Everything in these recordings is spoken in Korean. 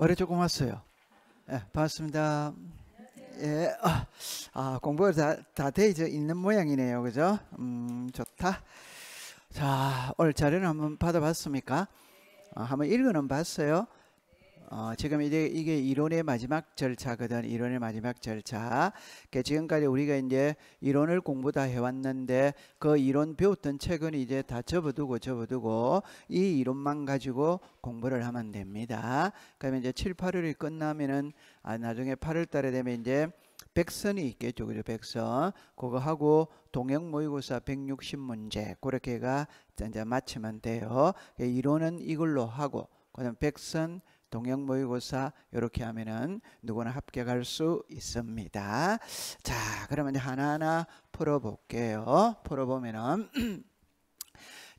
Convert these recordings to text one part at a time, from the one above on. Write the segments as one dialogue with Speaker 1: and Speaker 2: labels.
Speaker 1: 올해 조금 왔어요. 예, 반갑습니다. 예, 아, 아 공부가 다다 되어 있는 모양이네요, 그죠? 음, 좋다. 자, 오늘 자료는 한번 받아봤습니까? 어, 한번 읽어는 봤어요. 어, 지금 이제 이게 이론의 마지막 절차거든. 이론의 마지막 절차. 그러니까 지금까지 우리가 이제 이론을 공부 다 해왔는데 그 이론 배웠던 책은 이제 다 접어두고 접어두고 이 이론만 가지고 공부를 하면 됩니다. 그러면 이제 7, 8월이 끝나면은 아, 나중에 8월 달에 되면 이제 백선이 있겠죠. 그죠? 백선. 그거 하고 동영 모의고사 160문제. 그렇게가 이제 마치면 돼요. 이론은 이걸로 하고 그다음 백선 동영 모의고사 이렇게 하면은 누구나 합격할 수 있습니다. 자, 그러면 이제 하나하나 풀어볼게요. 풀어보면은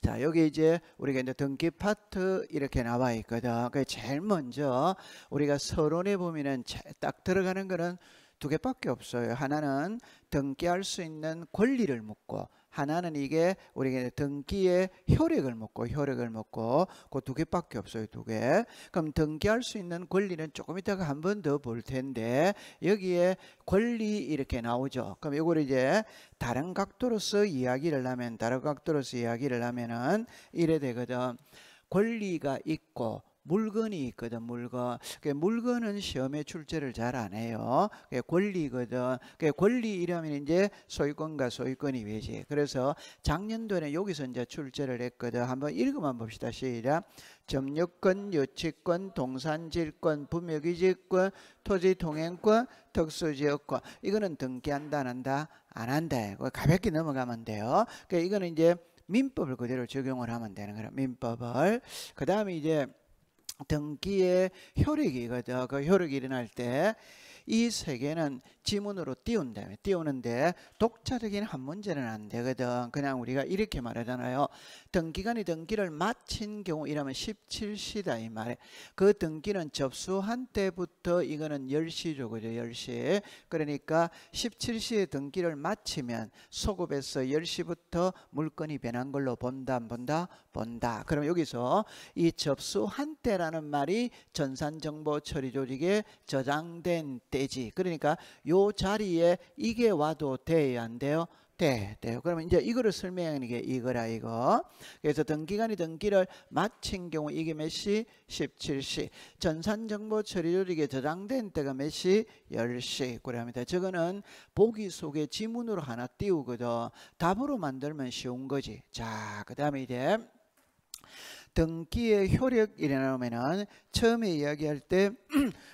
Speaker 1: 자, 여기 이제 우리가 이제 등기 파트 이렇게 나와 있거든. 그 제일 먼저 우리가 서론에 보면은 딱 들어가는 거는 두 개밖에 없어요. 하나는 등기할 수 있는 권리를 묻고 하나는 이게 우리가 등기의 효력을 묻고 효력을 묻고 그 두 개밖에 없어요. 두 개. 그럼 등기할 수 있는 권리는 조금 이따가 한 번 더 볼 텐데 여기에 권리 이렇게 나오죠. 그럼 이걸 이제 다른 각도로서 이야기를 하면 다른 각도로서 이야기를 하면은 이래 되거든. 권리가 있고 물건이 있거든 물건. 그 물건은 시험에 출제를 잘 안 해요. 권리거든. 권리 이러면 이제 소유권과 소유권이 되지. 그래서 작년도에는 여기서 이제 출제를 했거든. 한번 읽어만 봅시다. 시작. 점유권, 유치권, 동산질권, 부묘기지권, 토지통행권, 특수지역권. 이거는 등기한다 안 한다? 안 한다. 가볍게 넘어가면 돼요. 그러니까 이거는 이제 민법을 그대로 적용을 하면 되는 거예요 민법을. 그 다음에 이제 등기의 효력이거든. 그 효력이 일어날 때 이 세 개는 지문으로 띄운다. 띄우는데 독자적인 한 문제는 안 되거든. 그냥 우리가 이렇게 말하잖아요. 등기관이 등기를 마친 경우 이러면 17시다 이 말에. 그 등기는 접수한 때부터 이거는 10시죠. 그죠? 10시. 그러니까 17시에 등기를 마치면 소급해서 10시부터 물건이 변한 걸로 본다 안 본다? 본다. 그럼 여기서 이 접수한 때라는 말이 전산정보 처리 조직에 저장된 때 지. 그러니까 요 자리에 이게 와도 돼야 안 돼요? 돼, 돼요. 그러면 이제 이거를 설명하는 게 이거라 이거. 그래서 등기관이 등기를 마친 경우 이게 몇 시? 17시. 전산정보 처리조직에 저장된 때가 몇 시? 10시. 그럽니다. 저거는 보기 속에 지문으로 하나 띄우거든. 답으로 만들면 쉬운 거지. 자, 그 다음에 이제 등기의 효력이라면은 처음에 이야기할 때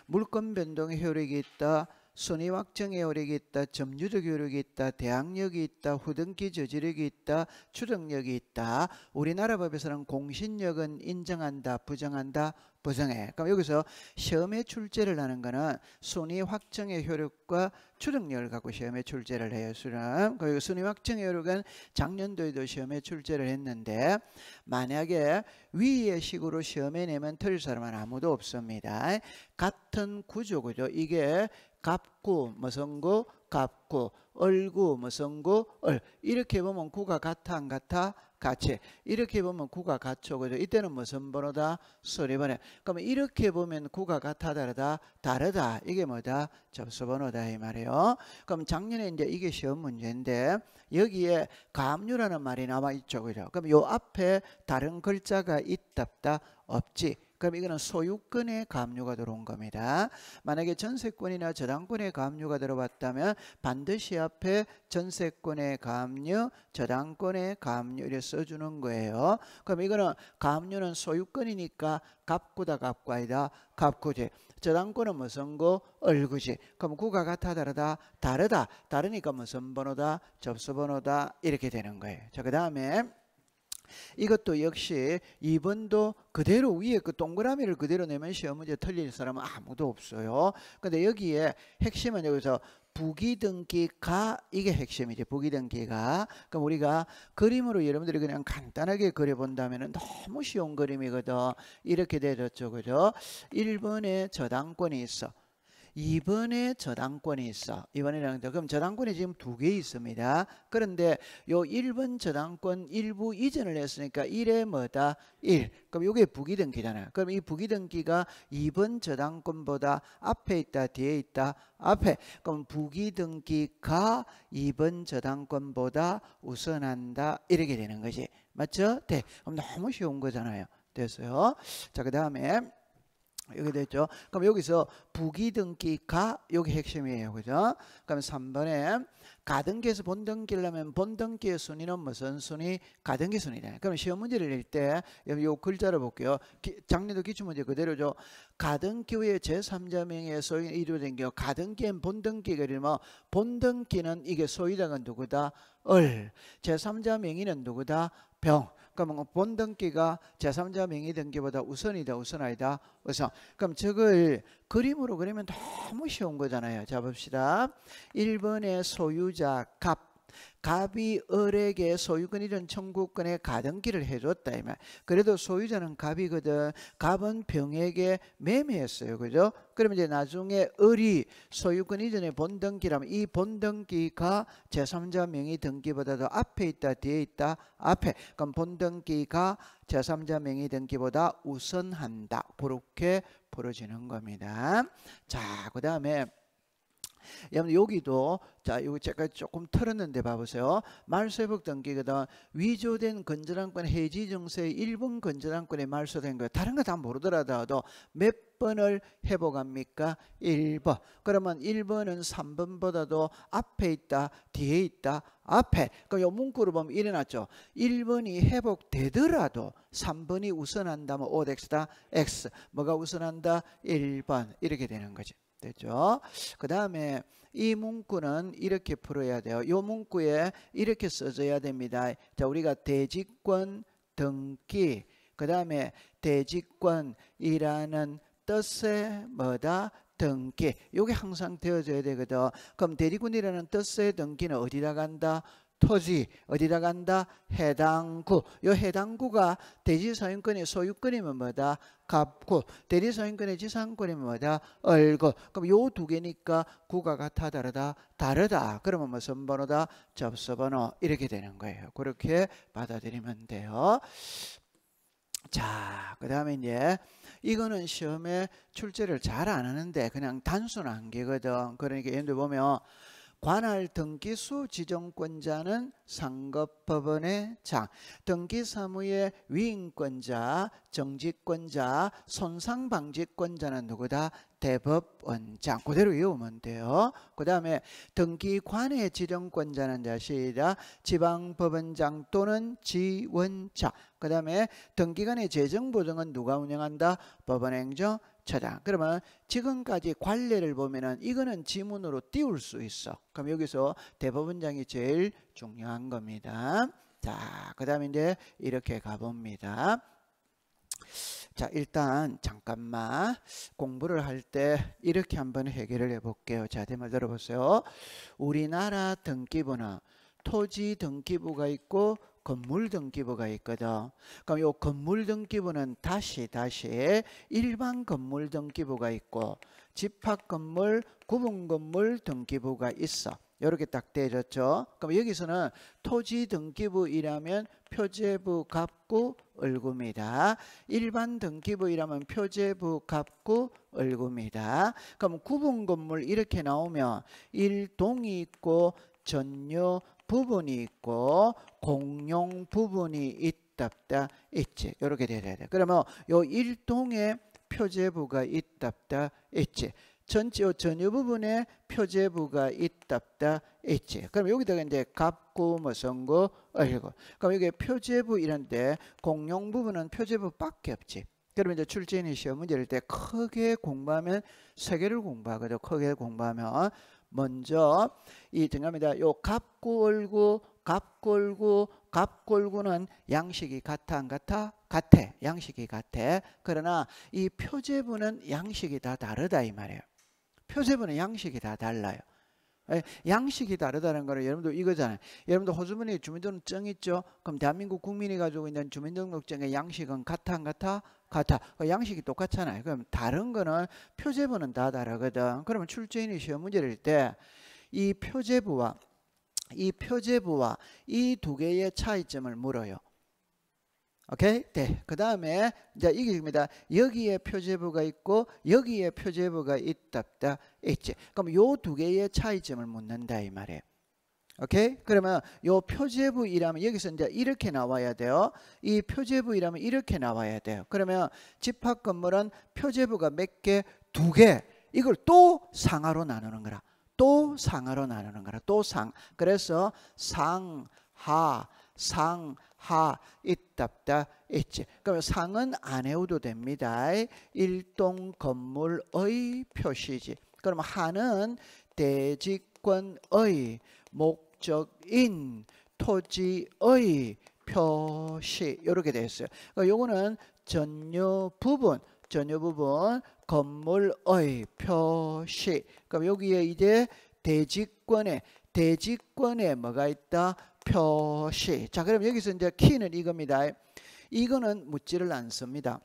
Speaker 1: 물권 변동의 효력이 있다. 순위 확정의 효력이 있다. 점유적 효력이 있다. 대항력이 있다. 후등기 저지력이 있다. 추정력이 있다. 우리나라 법에서는 공신력은 인정한다. 부정한다. 부정해. 그럼 여기서 시험에 출제를 하는 거는 순위 확정의 효력과 추정력을 갖고 시험에 출제를 해요. 수능. 그리고 순위 확정의 효력은 작년도에도 시험에 출제를 했는데 만약에 위의 식으로 시험에 내면 틀릴 사람은 아무도 없습니다. 같은 구조 그죠? 이게 갑구 무슨 구 갑구 얼구 무슨 구얼. 이렇게 보면 구가 같아 안 같아? 같이. 이렇게 보면 구가 같죠. 그죠? 이때는 무슨 번호다? 소리 번호. 그러면 이렇게 보면 구가 같아 다르다? 다르다. 이게 뭐다? 접수 번호다 이 말이에요. 그럼 작년에 이제 이게 시험 문제인데 여기에 감류라는 말이 나와 있죠. 그죠? 그럼 요 앞에 다른 글자가 있다 없다? 없지 그럼 이거는 소유권의 감류가 들어온 겁니다. 만약에 전세권이나 저당권의 감류가 들어왔다면 반드시 앞에 전세권의 감류, 저당권의 감류를 써주는 거예요. 그럼 이거는 감류는 소유권이니까 갑구다 갑과이다 갑구지. 저당권은 무슨 거? 얼구지. 그럼 구가 같아 다르다? 다르다. 다르니까 무슨 번호다? 접수번호다. 이렇게 되는 거예요. 자, 그 다음에 이것도 역시 2번도 그대로 위에 그 동그라미를 그대로 내면 시험 문제 틀릴 사람은 아무도 없어요. 근데 여기에 핵심은 여기서 부기등기가 이게 핵심이죠. 부기등기가. 그럼 우리가 그림으로 여러분들이 그냥 간단하게 그려본다면 너무 쉬운 그림이거든. 이렇게 되었죠. 그죠? 1번에 저당권이 있어. 2번에 저당권이 있어. 이번에는 그럼 저당권이 지금 두 개 있습니다. 그런데 요 1번 저당권 일부 이전을 했으니까 1에 뭐다? 1. 그럼 요게 부기등기잖아요. 그럼 이 부기등기가 2번 저당권보다 앞에 있다, 뒤에 있다, 앞에. 그럼 부기등기가 2번 저당권보다 우선한다. 이렇게 되는 거지. 맞죠? 네. 그럼 너무 쉬운 거잖아요. 됐어요. 자, 그 다음에 여기 됐죠. 그럼 여기서 부기등기가 여기 핵심이에요. 그죠? 그럼 3번에 가등기에서 본등기려면 본등기의 순위는 무슨 순위? 가등기 순위다. 그럼 시험 문제를 낼 때 요 글자를 볼게요. 기, 작년도 기출문제 그대로죠. 가등기 후에 제3자 명의 소유 이루어진 경우 가등기엔 본등기가 이르면 본등기는 이게 소유자가 누구다? 을. 제3자 명의는 누구다? 병. 그럼 본등기가 제3자 명의 등기보다 우선이다 우선아니다. 우선. 그럼 저걸 그림으로 그리면 너무 쉬운 거잖아요. 자 봅시다. 1번의 소유자 갑 갑이 을에게 소유권 이런 청구권의 가등기를 해줬다 이 말. 그래도 소유자는 갑이거든. 갑은 병에게 매매했어요, 그죠? 그러면 이제 나중에 을이 소유권 이전의 본등기라면 이 본등기가 제3자 명의 등기보다도 앞에 있다, 뒤에 있다, 앞에. 그럼 본등기가 제3자 명의 등기보다 우선한다. 그렇게 벌어지는 겁니다. 자, 그 다음에 여러분 여기도 자 이거 제가 조금 틀었는데 봐보세요. 말소회복 등기거든 위조된 건전한권 해지 증서의 1번 건전한권에 말소된 거 다른 거 다 모르더라도 몇 번을 회복합니까? 1번. 그러면 1번은 3번보다도 앞에 있다, 뒤에 있다, 앞에. 그럼 요 문구로 보면 놨죠. 1번이 회복되더라도 3번이 우선한다면 OX다, X. 뭐가 우선한다? 1번. 이렇게 되는 거지. 됐죠? 그 다음에 이 문구는 이렇게 풀어야 돼요. 이 문구에 이렇게 써져야 됩니다. 자, 우리가 대직권 등기, 그 다음에 대직권이라는 뜻의 뭐다? 등기. 이게 항상 되어져야 되거든. 그럼 대리군이라는 뜻의 등기는 어디다 간다? 토지 어디다 간다? 해당구. 요 해당구가 대지 소유권의 소유권이면 뭐다? 갑구. 대리소유권의 지상권이면 뭐다? 얼구. 그럼 요 두 개니까 구가 같아 다르다? 다르다. 그러면 무슨 번호다? 접수번호 이렇게 되는 거예요. 그렇게 받아들이면 돼요. 자, 그 다음에 이제 이거는 시험에 출제를 잘 안 하는데 그냥 단순한 게거든. 그러니까 들어 보면 관할 등기수 지정권자는 상급법원의 장, 등기사무의 위임권자, 정직권자, 손상방지권자는 누구다? 대법원장. 그대로 외우면 돼요. 그 다음에 등기관의 지정권자는 자시다 지방법원장 또는 지원장. 그 다음에 등기관의 재정보증은 누가 운영한다? 법원행정 차장. 그러면 지금까지 관례를 보면은 이거는 지문으로 띄울 수 있어. 그럼 여기서 대법원장이 제일 중요한 겁니다. 자, 그 다음에 이제 이렇게 가봅니다. 자, 일단 잠깐만 공부를 할 때 이렇게 한번 해결을 해 볼게요. 자, 대말 들어보세요. 우리나라 등기부는 토지 등기부가 있고 건물 등기부가 있거든. 그럼 요 건물 등기부는 다시 다시 일반 건물 등기부가 있고 집합 건물, 구분 건물 등기부가 있어. 이렇게 딱 되어졌죠. 그럼 여기서는 토지 등기부이라면 표제부 갑구 을구입니다. 일반 등기부이라면 표제부 갑구 을구입니다. 그럼 구분 건물 이렇게 나오면 일동이 있고 전유 부분이 있고 공용 부분이 있답다 있지 이렇게 돼야 돼. 그러면 요 일동에 표제부가 있답다 있지. 전체 전유 부분에 표제부가 있답다 있지. 그럼 여기다가 이제 갑구 무선구 얼고. 그럼 여기 표제부 이런데 공용 부분은 표제부밖에 없지. 그러면 이제 출제인이 시험 문제를 때 크게 공부하면 세 개를 공부하거든. 크게 공부하면 먼저 이 등합니다. 요 갑골구, 갑골구, 갑골구는 양식이 같아 안 같아? 같아. 양식이 같아. 그러나 이 표제부는 양식이 다 다르다 이 말이에요. 표제부는 양식이 다 달라요. 양식이 다르다는 거는 여러분들 이거잖아요. 여러분들 호주머니에 주민등록증 있죠? 그럼 대한민국 국민이 가지고 있는 주민등록증의 양식은 같아 안 같아? 같아. 그 양식이 똑같잖아요. 그럼 다른 거는 표제부는 다 다르거든. 그러면 출제인이 시험 문제를 낼 때 이 표제부와 이 표제부와 이 두 개의 차이점을 물어요. 오케이? 네. 그 다음에 이제 이게 입니다. 여기에 표제부가 있고 여기에 표제부가 있답다 있지. 그럼 요 두 개의 차이점을 묻는다 이 말이에요. 오케이? 그러면 요 표제부이라면 여기서 이제 이렇게 나와야 돼요. 이 표제부이라면 이렇게 나와야 돼요. 그러면 집합 건물은 표제부가 몇 개? 두 개. 이걸 또 상하로 나누는 거라. 또 상하로 나누는 거라. 또 상. 그래서 상, 하, 상, 하 있답다 있지. 그러면 상은 안 해도 됩니다. 일동 건물의 표시지. 그럼 하는 대지권의 목 적인 토지의 표시 이렇게 되어 있어요. 그러니까 요거는 전유 부분, 전유 부분 건물의 표시. 그럼 여기에 이제 대지권에 대지권에 뭐가 있다? 표시. 자, 그럼 여기서 이제 키는 이겁니다. 이거는 묻지를 않습니다.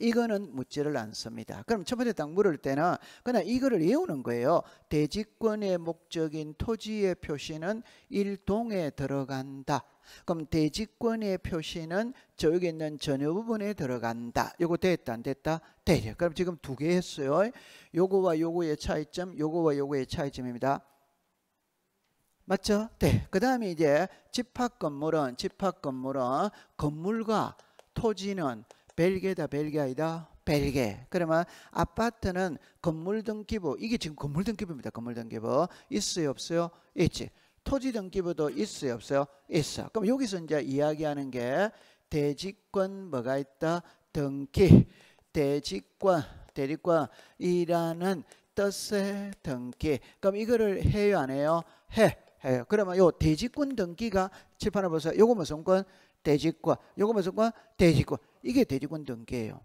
Speaker 1: 이거는 묻지를 않습니다. 그럼 첫 번째 딱 물을 때는 그냥 이거를 외우는 거예요. 대지권의 목적인 토지의 표시는 일동에 들어간다. 그럼 대지권의 표시는 저기 있는 전혀 부분에 들어간다. 요거 됐다 안 됐다? 되죠. 그럼 지금 두 개 했어요. 요거와 요거의 차이점, 요거와 요거의 차이점입니다. 맞죠? 네. 그 다음에 이제 집합 건물은 집합 건물은 건물과 토지는 벨게다 벨게 아니다. 벨게. 그러면 아파트는 건물 등기부. 이게 지금 건물 등기부입니다. 건물 등기부. 있어요? 없어요? 있지. 토지 등기부도 있어요? 없어요? 있어. 그럼 여기서 이제 이야기하는 게 대지권 뭐가 있다? 등기. 대지권 대리권이라는 뜻의 등기. 그럼 이거를 해요? 안 해요? 해. 해요. 그러면 요 대지권 등기가 칠판을 보세요. 요거 무슨 권? 대지권. 요거 무슨 권? 대지권. 이게 대지권 등기예요.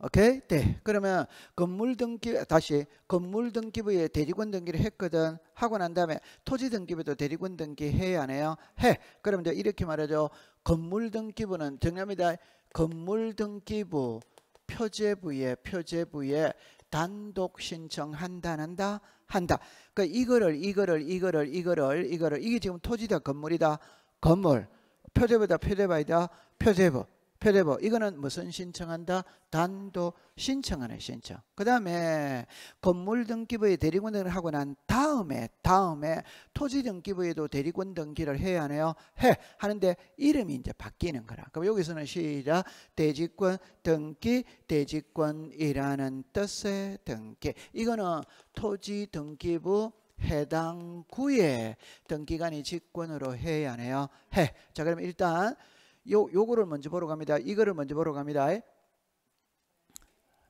Speaker 1: 오케이? 네. 그러면 건물 등기 다시 건물 등기부에 대리권 등기를 했거든. 하고 난 다음에 토지 등기부도 대리권 등기 해야 안 해요? 해. 그러면 이제 이렇게 말하죠. 건물 등기부는 정답니다. 건물 등기부 표제부에 표제부에 단독 신청한다 한다 한다. 그러니까 이거를 이거를 이거를 이거를 이거를 이게 지금 토지다 건물이다 건물 표제부다 표제부이다 표제부 표제부 이거는 무슨 신청한다? 단도 신청하는 신청. 그 다음에 건물 등기부에 대리권 등을 하고 난 다음에 다음에 토지 등기부에도 대리권 등기를 해야 하네요. 해. 하는데 이름이 이제 바뀌는 거라. 그럼 여기서는 시작. 대지권 등기 대지권이라는 뜻의 등기. 이거는 토지 등기부 해당 구에 등기관이 직권으로 해야 하네요 해 자 그럼 일단 요 요거를 먼저 보러 갑니다. 이거를 먼저 보러 갑니다.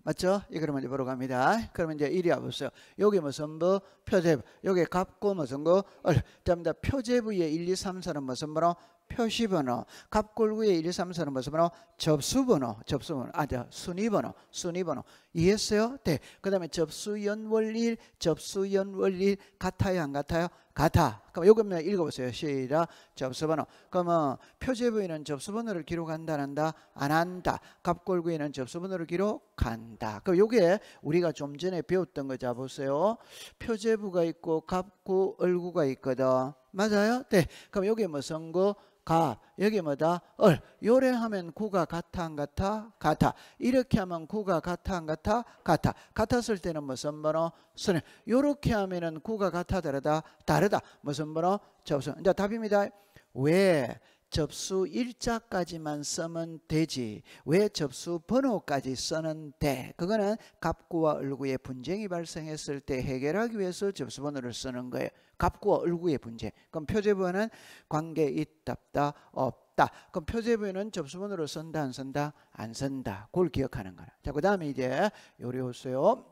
Speaker 1: 맞죠? 이거를 먼저 보러 갑니다. 그러면 이제 이리 와보세요. 여기 무슨 부? 표제부. 여기 갑고 무슨 거? 얼. 자입니다. 표제부의 1, 2, 3, 4는 무슨 번호? 표시번호. 갑골구의 1, 2, 3, 4는 무슨 번호? 접수번호. 접수번호. 아, 저 순위번호. 순위번호. 이해했어요? 네. 그 다음에 접수연월일, 접수연월일 같아요? 안 같아요? 같아. 그럼 요것만 읽어보세요. 시작. 접수번호. 그러면 표제부에는 접수번호를 기록한다는다? 안 한다. 갑골구에는 접수번호를 기록한다. 그럼 요게 우리가 좀 전에 배웠던 거 잡으세요. 표제부가 있고 갑구, 얼구가 있거든. 맞아요? 네. 그럼 여기 무슨 거? 가 여기 뭐다? 얼. 요래 하면 구가 같아 안 같아? 같아. 이렇게 하면 구가 같아 안 같아? 같아. 같았을 때는 무슨 번호? 선을. 요렇게 하면은 구가 같아 다르다? 다르다. 무슨 번호? 접수 이제 답입니다. 왜 접수 일자까지만 쓰면 되지. 왜 접수 번호까지 쓰는 데? 그거는 갑구와 을구의 분쟁이 발생했을 때 해결하기 위해서 접수 번호를 쓰는 거예요. 갑구와 을구의 분쟁. 그럼 표제부는 관계 있답다 없다. 그럼 표제부는 접수 번호를 쓴다 안 쓴다? 안 쓴다. 그걸 기억하는 거라. 자그 다음에 이제 요리 오세요.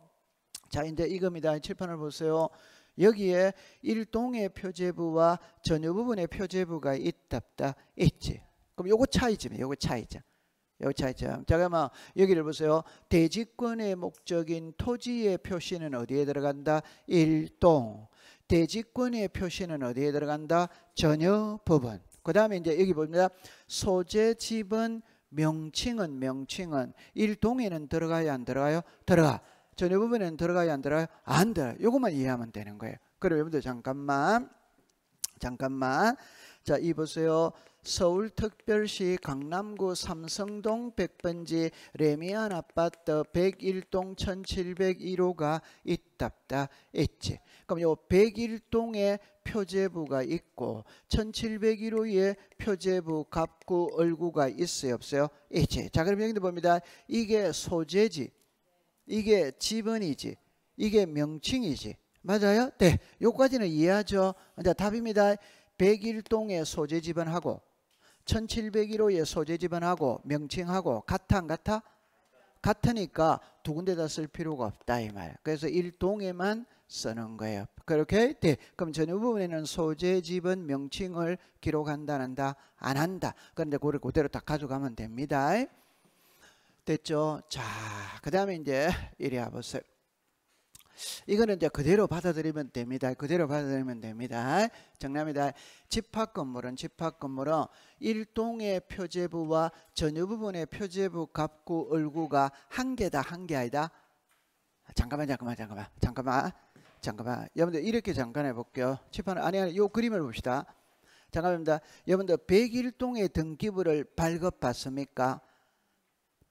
Speaker 1: 자 이제 이겁니다. 칠판을 보세요 여기에 일동의 표제부와 전유 부분의 표제부가 있답다 있지. 그럼 요거 차이점이에요. 요거 차이점. 요 차이점. 잠깐만 여기를 보세요. 대지권의 목적인 토지의 표시는 어디에 들어간다? 일동. 대지권의 표시는 어디에 들어간다? 전유 부분. 그 다음에 이제 여기 봅니다. 소재 집은 명칭은 명칭은 일동에는 들어가야 안 들어가요? 들어가. 전혀 부분에는 들어가야 안 들어가요? 안 들어요. 요것만 이해하면 되는 거예요. 그럼 여러분들 잠깐만 잠깐만 자, 이 보세요. 서울특별시 강남구 삼성동 100번지 레미안 아파트 101동 1701호가 있답다 있지. 그럼 요 101동에 표제부가 있고 1701호에 표제부 갑구 얼구가 있어요 없어요? 있지. 자 그럼 여기도 봅니다. 이게 소재지. 이게 지번이지. 이게 명칭이지. 맞아요? 네. 요까지는 이해하죠? 이제 답입니다. 101동의 소재 지번하고 1701호의 소재 지번하고 명칭하고 같아 안 같아? 같으니까 두 군데 다 쓸 필요가 없다 이 말. 그래서 1동에만 쓰는 거예요. 그렇게 돼. 그럼 전후 부분에는 소재 지번 명칭을 기록한다는다 안 한다. 그런데 그걸 그대로 딱 가져가면 됩니다. 됐죠? 자, 그 다음에 이제 이리 와 보세요. 이거는 이제 그대로 받아들이면 됩니다. 그대로 받아들이면 됩니다. 정답입니다. 집합 건물은 집합 건물은 일동의 표제부와 전유 부분의 표제부 갑구 얼구가 한 개다 한 개 아니다. 잠깐만 잠깐만 잠깐만 잠깐만 잠깐만 여러분들 이렇게 잠깐 해볼게요. 칠판 아니 아니 요 그림을 봅시다. 잠깐만입니다. 여러분들 101동의 등기부를 발급받습니까?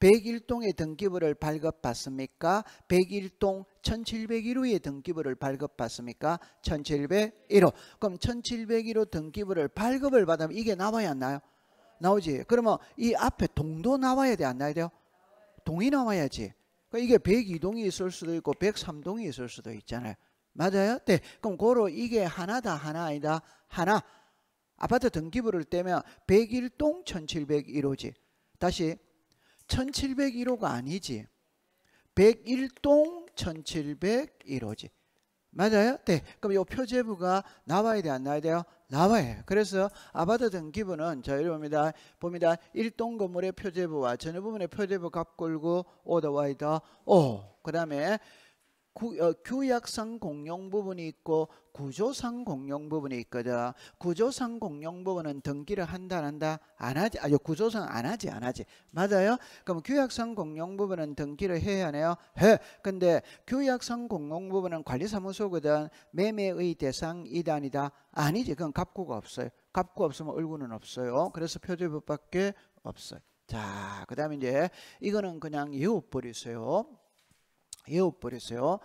Speaker 1: 101동의 등기부를 발급받습니까? 101동 1701호의 등기부를 발급받습니까? 1701호. 그럼 1701호 등기부를 발급을 받으면 이게 나와야 안 나요? 나오지. 그러면 이 앞에 동도 나와야 돼, 안 나야 돼요? 동이 나와야지. 그러니까 이게 102동이 있을 수도 있고 103동이 있을 수도 있잖아요. 맞아요? 네. 그럼 고로 이게 하나다, 하나 아니다? 하나. 아파트 등기부를 떼면 101동 1701호지. 다시 1701호가 아니지. 101동 1701호지. 맞아요? 네. 그럼 이 표제부가 나와야 돼, 안 나와야 돼요? 나와요. 그래서 아파트 등기부는 자, 이럽니다. 봅니다. 1동 건물의 표제부와 전후 부분의 표제부 값골고 오더 와이더 오. 그 다음에 구, 어, 규약상 공용 부분이 있고 구조상 공용 부분이 있거든. 구조상 공용 부분은 등기를 한다 안 한다 안 하지. 아니 구조상 안 하지 안 하지. 맞아요? 그럼 규약상 공용 부분은 등기를 해야 하네요. 해. 근데 규약상 공용 부분은 관리사무소거든. 매매의 대상 이단이다. 아니지. 그건 갑구가 없어요. 갑구 없으면 얼굴은 없어요. 그래서 표제부밖에 없어요. 자, 그 다음에 이제 이거는 그냥 외워버리세요. 외워버렸어요.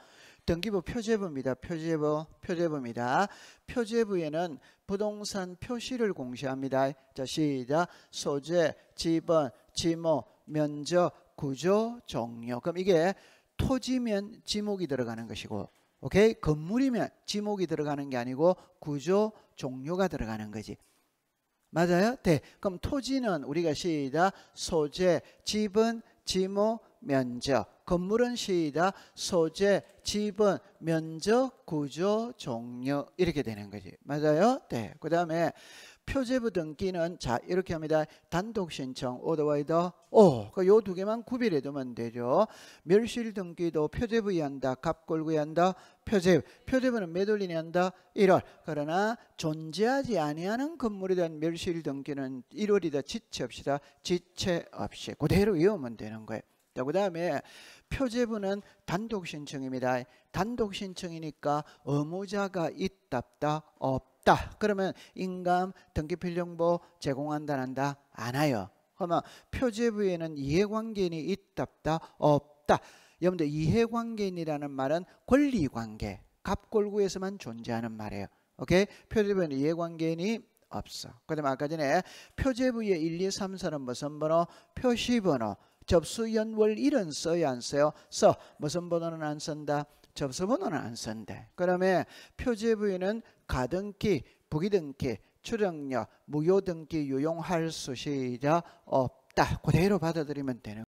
Speaker 1: 등기부 표제부입니다. 표제부, 표제부입니다. 표제부에는 부동산 표시를 공시합니다. 자, 시작. 소재, 지번, 지목, 면적, 구조, 종료. 그럼 이게 토지면 지목이 들어가는 것이고, 오케이? 건물이면 지목이 들어가는 게 아니고 구조, 종료가 들어가는 거지. 맞아요? 네. 그럼 토지는 우리가 시작. 소재, 지번, 지목, 면적. 건물은 시이다. 소재, 지분, 면적, 구조, 종료 이렇게 되는 거지. 맞아요? 네. 그 다음에 표제부 등기는 자 이렇게 합니다. 단독 신청 오더와이더 오. 그 요 두 개만 구별해 두면 되죠. 멸실 등기도 표제부에 한다. 갑골구에 한다. 표제부. 표제부는 매돌리니 한다. 1월. 그러나 존재하지 아니하는 건물에 대한 멸실 등기는 1월이다. 지체 없이다. 지체 없이. 그대로 외우면 되는 거예요. 자, 그 다음에 표제부는 단독 신청입니다. 단독 신청이니까 의무자가 있답다 없다. 그러면 인감 등기필정보 제공한다는다 안 해요. 그러면 표제부에는 이해관계인이 있답다 없다. 여러분들 이해관계인이라는 말은 권리관계 갑골구에서만 존재하는 말이에요. 오케이? 표제부에는 이해관계인이 없어. 그 다음에 아까 전에 표제부의 1, 2, 3, 4는 무슨 번호? 표시번호. 접수 연월 일은 써야 안 써요? 써. 무슨 번호는 안 쓴다? 접수 번호는 안 쓴대. 그다음에 표제 부위는 가등기, 부기등기, 출력력, 무효등기 유용할 수 시작 없다. 그대로 받아들이면 되는